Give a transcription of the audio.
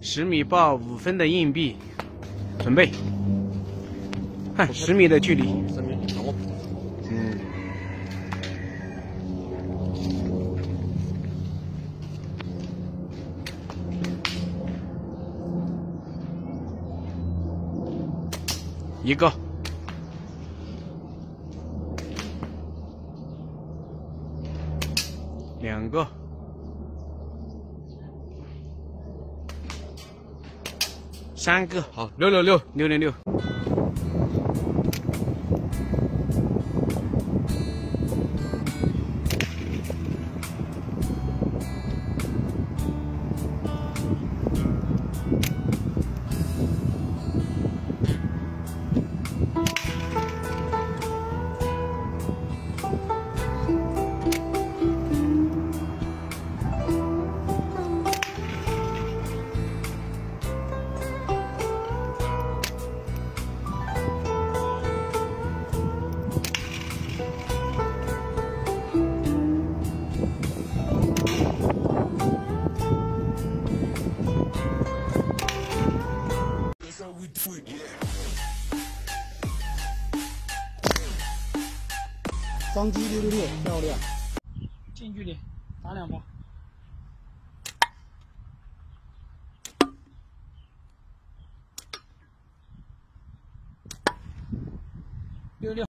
十米报五分的硬币，准备。看十米的距离。一个。两个。三个好，六六六六六六。双击六六六，漂亮！近距离打两发。